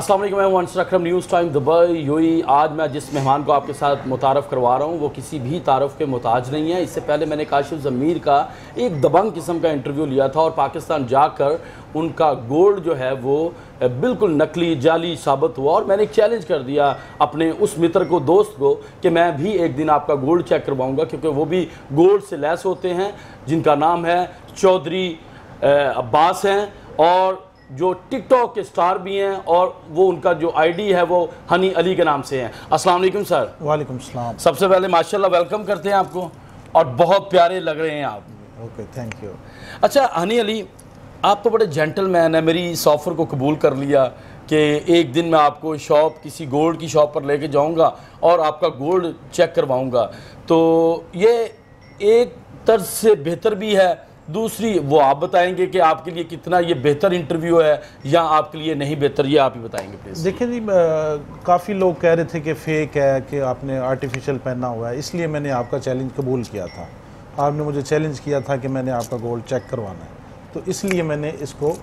अस्सलाम वालेकुम मैं हूँ Ansar Akram news time Dubai UAE आज मैं जिस मेहमान को आपके साथ मुतारफ़ करवा रहा हूँ, वो किसी भी तारफ़ के मोहताज नहीं है। इससे पहले मैंने काशिफ ज़मीर का एक दबंग किस्म का इंटरव्यू लिया था और पाकिस्तान जाकर उनका गोल्ड जो है वो बिल्कुल नकली, जाली साबित हुआ और मैंने एक चैलेंज कर दिया अपने उस मित्र को, दोस्त को, कि मैं भी एक दिन आपका गोल्ड चेक करवाऊँगा, क्योंकि वो भी गोल्ड से लैस होते हैं, जिनका नाम है चौधरी अब्बास हैं और जो टिकटॉक के स्टार भी हैं और वो उनका जो आईडी है वो हनी अली के नाम से हैं। अस्सलाम वालेकुम सर। वालेकुम सलाम। सबसे पहले माशाल्लाह वेलकम करते हैं आपको और बहुत प्यारे लग रहे हैं आप। ओके थैंक यू अच्छा हनी अली आप तो बड़े जेंटलमैन है मेरी इस ऑफ़र को कबूल कर लिया कि एक दिन मैं आपको शॉप किसी गोल्ड की शॉप पर लेके जाऊँगा और आपका गोल्ड चेक करवाऊँगा। तो ये एक तर्ज से बेहतर भी है दूसरी, वो आप बताएँगे कि आपके लिए कितना ये बेहतर इंटरव्यू है या आपके लिए नहीं बेहतर, ये आप ही बताएँगे प्लीज़ देखिए जी काफ़ी लोग कह रहे थे कि फ़ेक है, कि आपने आर्टिफिशियल पहना हुआ है, इसलिए मैंने आपका चैलेंज कबूल किया था। आपने मुझे चैलेंज किया था कि मैंने आपका गोल्ड चेक करवाना है। तो इसलिए मैंने इसको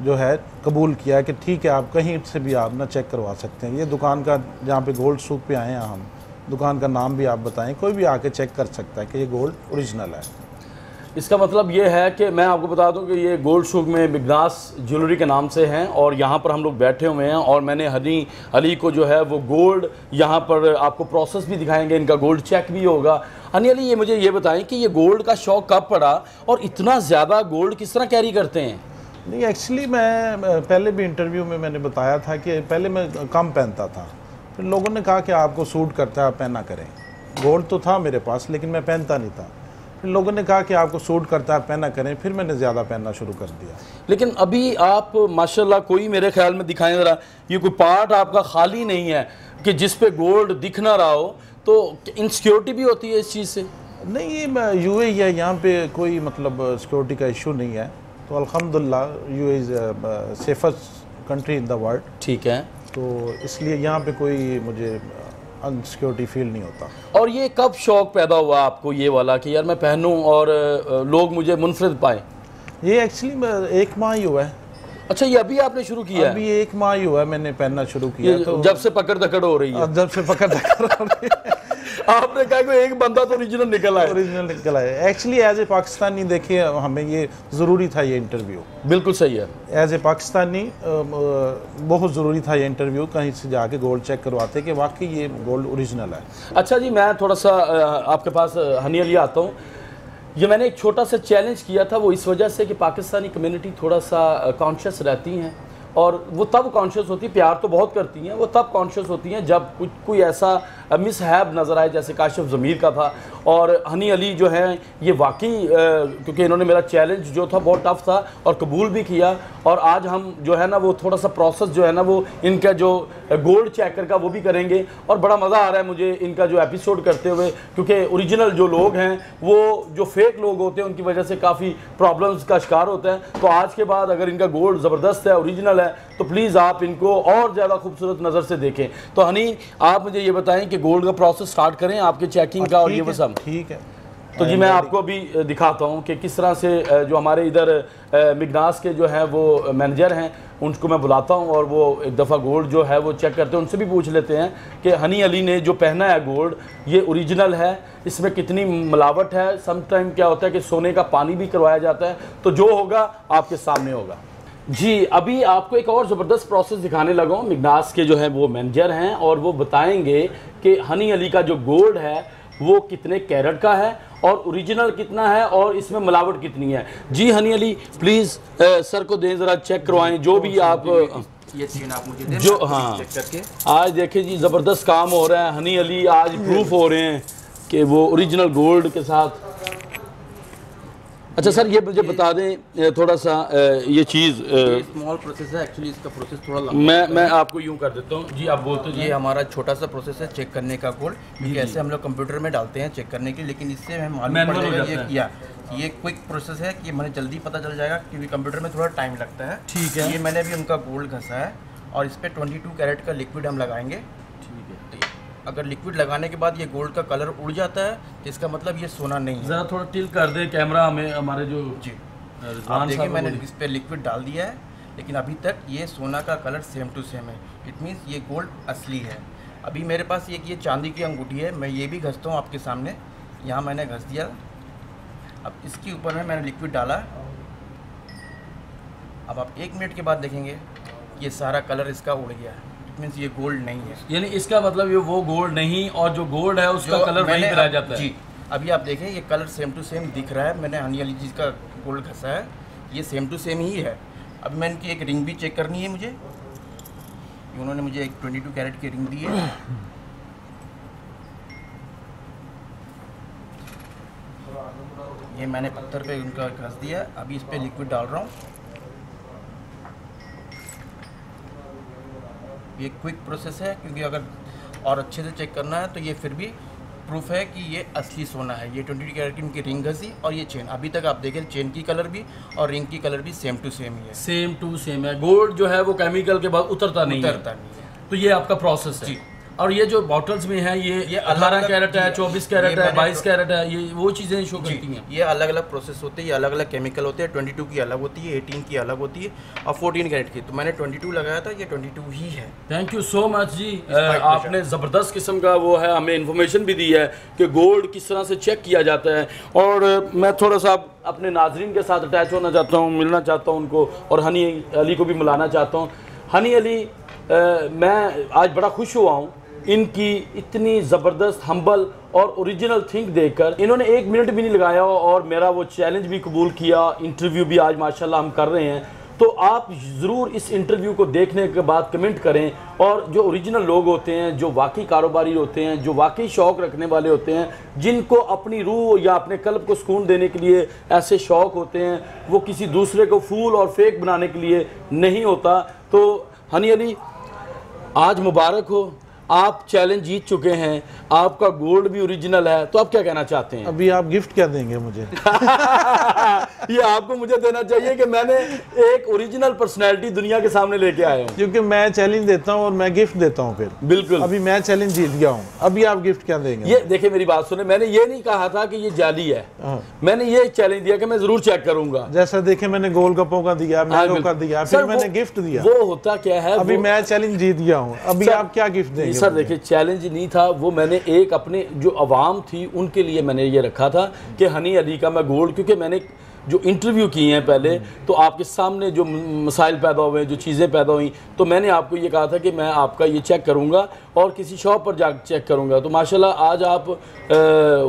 जो है कबूल किया कि ठीक है, आप कहीं से भी आप ना चेक करवा सकते हैं। ये दुकान का, जहाँ पे गोल्ड सूक पे आए हैं हम, दुकान का नाम भी आप बताएँ, कोई भी आके चेक कर सकता है कि ये गोल्ड ओरिजिनल है। इसका मतलब ये है कि मैं आपको बता दूँ कि ये गोल्ड शुग में बिगनास ज्वेलरी के नाम से हैं और यहाँ पर हम लोग बैठे हुए हैं और मैंने हनी, अली को जो है वो गोल्ड यहाँ पर आपको प्रोसेस भी दिखाएँगे, इनका गोल्ड चेक भी होगा। हनी अली, ये मुझे ये बताएँ कि ये गोल्ड का शौक कब पड़ा और इतना ज़्यादा गोल्ड किस तरह कैरी करते हैं? नहीं एक्चुअली मैं पहले भी इंटरव्यू में मैंने बताया था कि पहले मैं कम पहनता था। फिर लोगों ने कहा कि आपको सूट करता है, आप पहना करें। गोल्ड तो था मेरे पास, लेकिन मैं पहनता नहीं था। फिर लोगों ने कहा कि आपको सूट करता है पहना करें फिर मैंने ज़्यादा पहनना शुरू कर दिया। लेकिन अभी आप माशाल्लाह कोई मेरे ख्याल में दिखाएँ ज़रा ये कोई पार्ट आपका खाली नहीं है कि जिस पे गोल्ड दिख ना रहा हो तो इनसिक्योरिटी भी होती है इस चीज़ से? नहीं ये यू ए है यहाँ पे कोई मतलब सिक्योरिटी का इशू नहीं है। तो अलहमदिल्ला you is safest country in the world ठीक है। तो इसलिए यहाँ पे कोई मुझे अनसिक्योरिटी फील नहीं होता। और ये कब शौक पैदा हुआ आपको ये वाला कि यार मैं पहनूं और लोग मुझे मुनफरद पाए? ये एक्चुअली एक माह ही हुआ है। अच्छा ये अभी आपने शुरू किया अभी एक माह ही हुआ है मैंने पहनना शुरू किया तो जब से पकड़ दकड़ हो रही है। जब से पकड़ दकड़ हो रही है। आपने कहा कि एक बंदा तो ओरिजिनल निकल आया ओरिजिनल निकल आया एक्चुअली एज ए पाकिस्तानी देखिए हमें ये ज़रूरी था ये इंटरव्यू बिल्कुल सही है। एज ए पाकिस्तानी बहुत ज़रूरी था ये इंटरव्यू कहीं से जाके गोल्ड चेक करवाते कि वाकई ये गोल्ड ओरिजिनल है। अच्छा जी मैं थोड़ा सा आपके पास हनी अली आता हूँ। ये मैंने एक छोटा सा चैलेंज किया था वो इस वजह से कि पाकिस्तानी कम्युनिटी थोड़ा सा कॉन्शियस रहती हैं। और वो तब कॉन्शियस होती, प्यार तो बहुत करती हैं, वो तब कॉन्शियस होती हैं जब कुछ, कोई ऐसा मिसहैब नज़र आए, जैसे काशिफ ज़मीर का था। और हनी अली जो है, ये वाकई क्योंकि इन्होंने मेरा चैलेंज जो था, बहुत टफ था और कबूल भी किया। और आज हम जो है ना, वो थोड़ा सा प्रोसेस जो है ना, वो इनका जो गोल्ड चेकर का वो भी करेंगे। और बड़ा मज़ा आ रहा है मुझे इनका जो एपिसोड करते हुए, क्योंकि ओरिजिनल जो लोग हैं, वो जो फेक लोग होते हैं, उनकी वजह से काफ़ी प्रॉब्लम्स का शिकार होता है। तो आज के बाद अगर इनका गोल्ड ज़बरदस्त है ओरिजिनल है तो प्लीज़ आप इनको और ज़्यादा खूबसूरत नज़र से देखें। तो हनी आप मुझे ये बताएँ कि गोल्ड का प्रोसेस स्टार्ट करें आपके चेकिंग का और ये वो सब? ठीक है। तो जी मैं आपको अभी दिखाता हूँ कि किस तरह से जो हमारे इधर मिगनास के जो है वो मैनेजर हैं उनको मैं बुलाता हूँ और वो एक दफ़ा गोल्ड जो है वो चेक करते हैं उनसे भी पूछ लेते हैं कि हनी अली ने जो पहना है गोल्ड ये ओरिजिनल है इसमें कितनी मिलावट है? समटाइम क्या होता है कि सोने का पानी भी करवाया जाता है तो जो होगा आपके सामने होगा। जी अभी आपको एक और ज़बरदस्त प्रोसेस दिखाने लगा हूँ। मिगनास के जो है वो मैनेजर हैं और वो बताएँगे कि हनी अली का जो गोल्ड है वो कितने कैरेट का है और ओरिजिनल कितना है और इसमें मिलावट कितनी है। जी हनी अली प्लीज़ सर को दें ज़रा चेक करवाएँ जो भी आप ये चीन आप मुझे जो हाँ। आज देखें जी ज़बरदस्त काम हो रहा है। हनी अली आज प्रूफ हो रहे हैं कि वो ओरिजिनल गोल्ड के साथ अच्छा सर ये मुझे बता दें थोड़ा सा ये चीज़ स्मॉल प्रोसेस है एक्चुअली इसका प्रोसेस थोड़ा लंबा मैं मैं आपको यूँ कर देता हूँ। जी आप बोलते ये हमारा छोटा सा प्रोसेस है चेक करने का कोड क्योंकि ऐसे हम लोग कंप्यूटर में डालते हैं चेक करने के लेकिन इससे हमें मालूम पड़ेगा ये किया ये क्विक प्रोसेस है कि मैंने जल्दी पता चल जाएगा क्योंकि कंप्यूटर में थोड़ा टाइम लगता है। ठीक है। ये मैंने अभी उनका गोल्ड घसा है और इस पर ट्वेंटी टू कैरेट का लिक्विड हम लगाएँगे। अगर लिक्विड लगाने के बाद ये गोल्ड का कलर उड़ जाता है तो इसका मतलब ये सोना नहीं है। ज़रा थोड़ा टिल कर दे कैमरा हमें हमारे जो जी। आप देखिए मैंने इस पर लिक्विड डाल दिया है लेकिन अभी तक ये सोना का कलर सेम टू सेम है। इट मीन्स ये गोल्ड असली है। अभी मेरे पास एक ये चांदी की अंगूठी है मैं ये भी घसता हूँ आपके सामने। यहाँ मैंने घस दिया। अब इसके ऊपर में मैंने लिक्विड डाला। अब आप एक मिनट के बाद देखेंगे ये सारा कलर इसका उड़ गया है। मीन्स ये गोल्ड नहीं है। यानी इसका मतलब ये वो गोल्ड नहीं और जो गोल्ड है उसका कलर वहीं पे रह जाता है। जी अभी आप देखें ये कलर सेम टू सेम दिख रहा है। मैंने हनी अली जी का गोल्ड घसा है। ये सेम टू सेम ही है। अब मैं इनकी एक रिंग भी चेक करनी है मुझे। उन्होंने मुझे एक 22 कैरेट की रिंग दी है। ये मैंने पत्थर पे उनका घस दिया। अभी इस पे लिक्विड डाल रहा हूँ। ये क्विक प्रोसेस है क्योंकि अगर और अच्छे से चेक करना है तो ये फिर भी प्रूफ है कि ये असली सोना है। ये ट्वेंटी कैरेट की उनकी रिंग घसी और ये चेन अभी तक आप देखें चेन की कलर भी और रिंग की कलर भी सेम टू सेम ही है। सेम टू सेम है। गोल्ड जो है वो केमिकल के बाद उतरता नहीं उतरता नहीं है। तो ये आपका प्रोसेस है। जी। और ये जो बॉटल्स में है ये ये अठारह कैरेट है चौबीस कैरेट है बाईस कैरेट है ये वो चीज़ें शो करती हैं। ये अलग अलग प्रोसेस होते हैं ये अलग अलग केमिकल होते हैं 22 की अलग होती है 18 की अलग होती है और 14 कैरेट की। तो मैंने 22 लगाया था ये 22 ही है। थैंक यू सो मच जी। आपने ज़बरदस्त किस्म का वो है हमें इन्फॉर्मेशन भी दी है कि गोल्ड किस तरह से चेक किया जाता है। और मैं थोड़ा सा अपने नाजरीन के साथ अटैच होना चाहता हूँ मिलना चाहता हूँ उनको और हनी अली को भी मिलाना चाहता हूँ। हनी अली मैं आज बड़ा खुश हुआ हूँ इनकी इतनी ज़बरदस्त हम्बल और ओरिजिनल थिंक देखकर इन्होंने एक मिनट भी नहीं लगाया और मेरा वो चैलेंज भी कबूल किया इंटरव्यू भी आज माशाल्लाह हम कर रहे हैं। तो आप ज़रूर इस इंटरव्यू को देखने के बाद कमेंट करें और जो ओरिजिनल लोग होते हैं, जो वाकई कारोबारी होते हैं, जो वाकई शौक़ रखने वाले होते हैं, जिनको अपनी रूह या अपने कल्ब को सुकून देने के लिए ऐसे शौक़ होते हैं, वो किसी दूसरे को फूल और फेक बनाने के लिए नहीं होता। तो हनी अली, आज मुबारक हो। आप चैलेंज जीत चुके हैं आपका गोल्ड भी ओरिजिनल है तो आप क्या कहना चाहते हैं? अभी आप गिफ्ट क्या देंगे मुझे? ये आपको मुझे देना चाहिए कि मैंने एक ओरिजिनल पर्सनैलिटी दुनिया के सामने लेके आया हूँ। क्योंकि मैं चैलेंज देता हूँ और मैं गिफ्ट देता हूँ फिर। बिल्कुल। अभी मैं चैलेंज जीत गया हूँ। अभी आप गिफ्ट क्या देंगे? ये देखिए मेरी बात सुने मैंने ये नहीं कहा था कि ये जाली है। हाँ। मैंने ये चैलेंज दिया कि मैं ज़रूर चेक करूँगा। जैसा देखे मैंने गोलगप्पों का दिया हाँ, मैंगो का दिया फिर मैंने गिफ्ट दिया। वो होता क्या है अभी मैं चैलेंज जीत गया हूँ। अभी आप क्या गिफ्ट देंगे? सर देखिए चैलेंज नहीं था। वो मैंने एक अपने जो अवाम थी उनके लिए मैंने ये रखा था कि हनी अली का मैं गोल्ड क्योंकि मैंने जो इंटरव्यू किए हैं पहले तो आपके सामने जो मसाइल पैदा हुए जो चीज़ें पैदा हुई तो मैंने आपको ये कहा था कि मैं आपका ये चेक करूँगा और किसी शॉप पर जा चेक करूँगा। तो माशाल्लाह आज आप अ,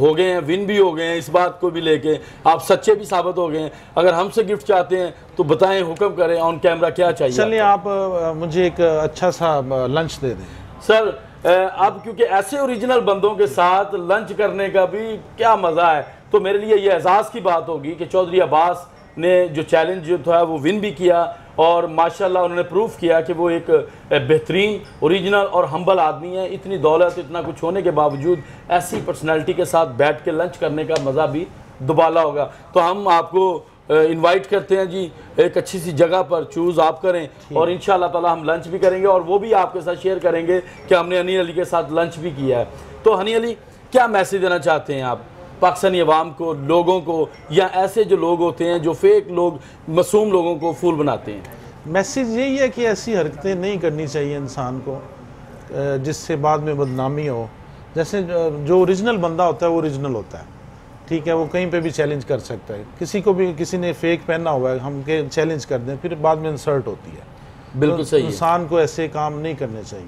हो गए हैं विन भी हो गए हैं इस बात को भी लेके। आप सच्चे भी साबित हो गए हैं। अगर हमसे गिफ्ट चाहते हैं तो बताएँ हुक्म करें ऑन कैमरा क्या चाहिए चलिए आप मुझे एक अच्छा सा लंच दे दें। सर अब क्योंकि ऐसे ओरिजिनल बंदों के साथ लंच करने का भी क्या मज़ा है तो मेरे लिए ये एहसास की बात होगी कि चौधरी अब्बास ने जो चैलेंज जो था, वो विन भी किया और माशाल्लाह उन्होंने प्रूफ किया कि वो एक बेहतरीन ओरिजिनल और हम्बल आदमी है। इतनी दौलत, इतना कुछ होने के बावजूद ऐसी पर्सनैलिटी के साथ बैठ के लंच करने का मज़ा भी दुबाला होगा। तो हम आपको इनवाइट करते हैं जी एक अच्छी सी जगह पर चूज़ आप करें और इन ताला हम लंच भी करेंगे और वो भी आपके साथ शेयर करेंगे कि हमने हनी अली के साथ लंच भी किया है। तो हनी अली क्या मैसेज देना चाहते हैं आप? पाकिस्तानी अवाम को लोगों को या ऐसे जो लोग होते हैं जो फेक लोग मासूम लोगों को फूल बनाते हैं? मैसेज यही है कि ऐसी हरकतें नहीं करनी चाहिए इंसान को जिससे बाद में बदनामी हो। जैसे जो ओरिजिनल बंदा होता है वो ओरिजिनल होता है। ठीक है वो कहीं पे भी चैलेंज कर सकता है। किसी को भी किसी ने फेक पहना हुआ है हम के चैलेंज कर दें फिर बाद में इंसर्ट होती है। बिल्कुल तो सही इंसान को ऐसे काम नहीं करने चाहिए।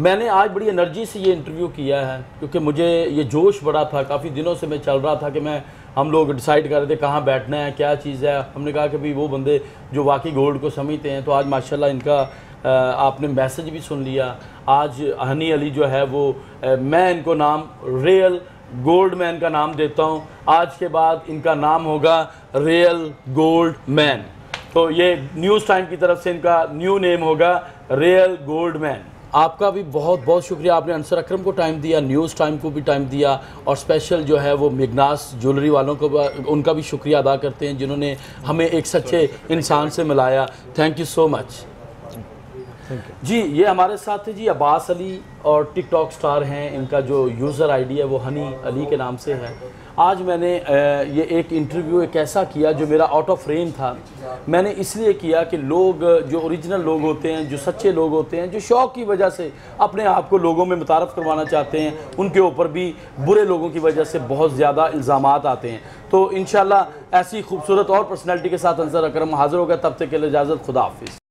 मैंने आज बड़ी एनर्जी से ये इंटरव्यू किया है क्योंकि मुझे ये जोश बड़ा था। काफ़ी दिनों से मैं चल रहा था कि मैं हम लोग डिसाइड कर रहे थे कहाँ बैठना है क्या चीज़ है। हमने कहा कि भाई वो बंदे जो वाकई गोल्ड को समझते हैं तो आज माशाल्लाह इनका आपने मैसेज भी सुन लिया। आज हनी अली जो है वो मैं इनको नाम रियल गोल्ड मैन का नाम देता हूँ। आज के बाद इनका नाम होगा रियल गोल्ड मैन तो ये न्यूज़ टाइम की तरफ़ से इनका न्यू नेम होगा रियल गोल्ड मैन आपका भी बहुत बहुत शुक्रिया। आपने अंसर अकरम को टाइम दिया न्यूज़ टाइम को भी टाइम दिया और स्पेशल जो है वो मिगनास ज्वेलरी वालों को उनका भी शुक्रिया अदा करते हैं जिन्होंने हमें एक सच्चे इंसान से मिलाया। थैंक यू सो मच जी, ये हमारे साथ है जी अब्बास अली और टिकटॉक स्टार हैं। इनका जो यूज़र आईडी है वो हनी अली के नाम से है। आज मैंने ये एक इंटरव्यू एक ऐसा किया जो मेरा आउट ऑफ़ रेंज था। मैंने इसलिए किया कि लोग, जो ओरिजिनल लोग होते हैं, जो सच्चे लोग होते हैं, जो शौक़ की वजह से अपने आप को लोगों में मुतारफ़ करवाना चाहते हैं, उनके ऊपर भी बुरे लोगों की वजह से बहुत ज़्यादा इल्ज़ाम आते हैं। तो इन ऐसी खूबसूरत और पर्सनैलिटी के साथ अंसर अक्रम हाजिर हो गया तब तक के लिए इजाज़त, खुदा हाफिज़।